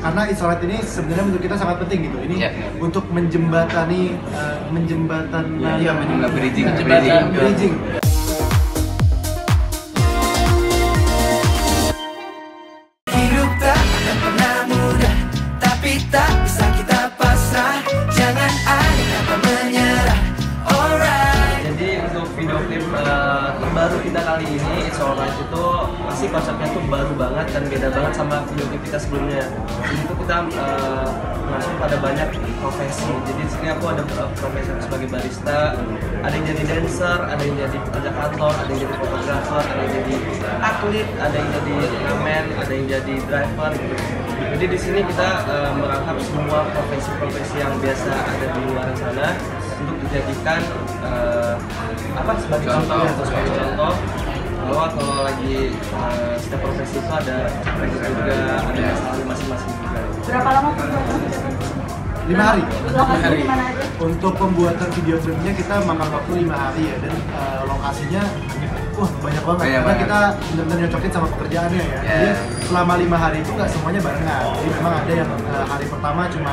karena isolat ini sebenarnya menurut kita sangat penting gitu. Ini Iya. untuk menjembatani uh, menjembatan Iya, menjembat bridging, menjembatan bridging. bridging. Hidup tak akan pernah mudah Tapi tak bisa kita pasrah Jangan ada kata menyerah Alright Jadi untuk video klip eh, terbaru kita kali ini pasti konsepnya tuh baru banget dan beda banget sama video kita sebelumnya. Di situ kita masuk pada banyak profesi. Jadi di sini aku ada eh, profesi sebagai barista, ada yang jadi dancer, ada yang jadi pekerja kantor, ada yang jadi fotografer, ada yang jadi atlet, ada yang jadi ngamen, ada yang jadi driver. Jadi di sini kita eh, merangkap semua profesi-profesi yang biasa ada di luar sana untuk dijadikan apa sebagai Contoh. contoh, sebagai contoh bahwa kalau lagi eh, setiap profesi itu ada mereka juga ada style masing-masing juga. Berapa lama pembuatan? Lima hari. Lokasi hari. Untuk pembuatan video klipnya kita makan waktu lima hari ya dan uh, lokasinya wah banyak banget Banyak karena kita benar-benar nyocokin sama pekerjaannya ya. Ya. Jadi selama lima hari itu nggak semuanya barengan. Jadi memang ada yang uh, hari pertama cuma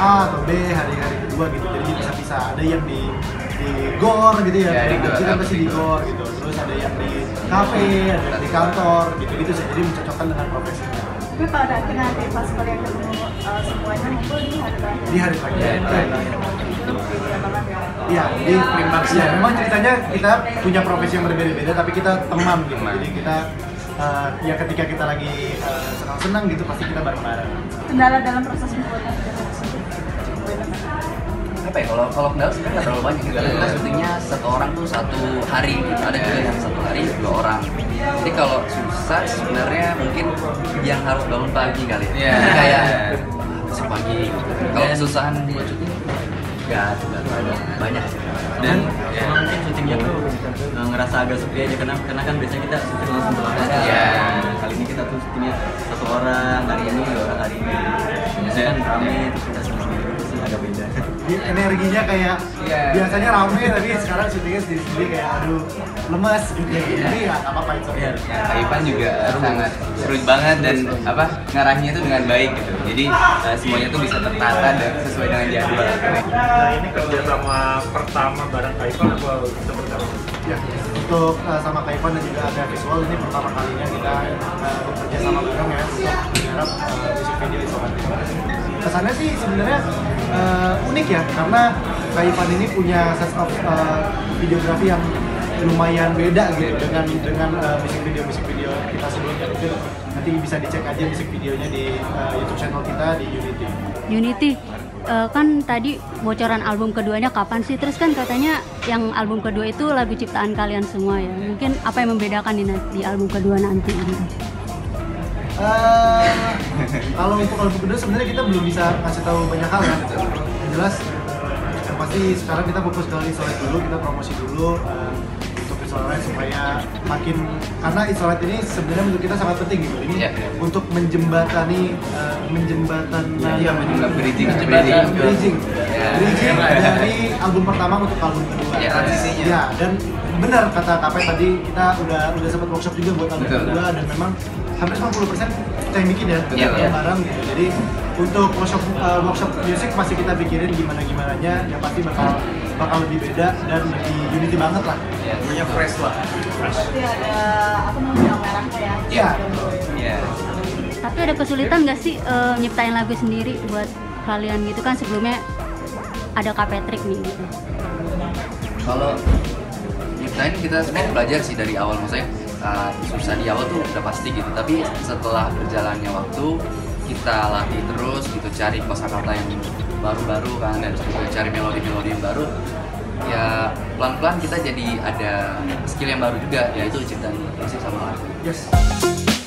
A atau B, hari-hari kedua gitu. Jadi bisa bisa ada yang di di gor gitu ya. Ya, di gor, Kita kan pasti di gor. gor gitu. Terus ada yang di kafe, ada yang di kantor gitu-gitu sih. Jadi mencocokkan dengan profesinya. Tapi pada akhirnya nanti pas kalian ketemu uh, semuanya ngumpul di hari terakhir. Di hari terakhir. Ya, hari Itu beda banget ya. Iya, di klimaks ya. Memang ceritanya kita punya profesi yang berbeda-beda, tapi kita teman gitu. Jadi kita eh, ya ketika kita lagi eh, senang-senang gitu pasti kita bareng-bareng. Kendala dalam proses pembuatan tersebut. Apa ya kalau kalau kendala sebenarnya nggak terlalu banyak karena kita syutingnya satu orang tuh satu hari gitu ada juga yang satu hari dua orang. Jadi kalau susah sebenarnya mungkin yang harus bangun pagi kali ya. Iya. Jadi kayak besok pagi gitu. kalau kesusahan buat syuting nggak nggak terlalu banyak sih. Dan ya, mungkin syutingnya tuh eh, ngerasa agak sepi aja karena karena kan biasanya kita syuting langsung lokasi Iya. Nah, kali ini kita tuh syutingnya satu orang hari ini dua orang hari ini. Biasanya kan rame terus kita energinya kayak Iya. biasanya rame tapi sekarang syutingnya sendiri-sendiri kayak aduh lemes gitu. Tapi ya nggak apa-apa itu. Iya. Kak Ivan juga sangat seru banget dan apa ngarahnya itu dengan baik gitu jadi eh, semuanya tuh bisa tertata dan sesuai dengan jadwal Nah ini kerjasama pertama bareng apa seperti apa? Ya, untuk eh, sama Kaipan dan juga ada visual ini pertama kalinya kita eh, bekerja sama bareng ya untuk menggarap eh, musik video isomatik. Kesannya sih sebenarnya eh, unik ya karena Kaipan ini punya sense of eh, videografi yang lumayan beda gitu dengan dengan eh, musik video musik video kita sebelumnya itu nanti bisa dicek aja musik videonya di eh, YouTube channel kita di Unity. Unity eh, kan tadi bocoran album keduanya kapan sih? Terus kan katanya yang album kedua itu lagu ciptaan kalian semua ya. Mungkin apa yang membedakan di, di album kedua nanti gitu. Eh, kalau untuk album kedua sebenarnya kita belum bisa kasih tahu banyak hal ya. Jelas yang pasti sekarang kita fokus ke isolat dulu, kita promosi dulu eh, untuk isolat supaya makin karena isolat ini sebenarnya menurut kita sangat penting gitu. Ini Iya. untuk menjembatani eh, menjembatan Iya, menjembat bridging, bridging, bridging. Iya. bridging dari album pertama untuk album kedua. Iya, transisinya. Ya, dan benar kata Kape tadi kita udah udah sempat workshop juga buat album Betul. kedua dan memang hampir 90% kita yang bikin ya Iya, bareng iya. bareng gitu. Jadi untuk workshop uh, workshop musik masih kita pikirin gimana gimana nya yang pasti bakal bakal lebih beda dan lebih unity banget lah. Punya fresh lah. Pasti ada apa namanya merahnya ya. Iya. Iya. Tapi ada kesulitan nggak sih eh, nyiptain lagu sendiri buat kalian gitu kan sebelumnya ada Kak Patrick nih gitu. Kalau nyiptain kita sebenarnya belajar sih dari awal maksudnya uh, susah di awal tuh udah pasti gitu tapi setelah berjalannya waktu kita latih terus gitu cari kosakata yang baru-baru kan dan juga cari melodi-melodi yang baru ya pelan-pelan kita jadi ada skill yang baru juga yaitu ciptaan musik sama lagu Yes.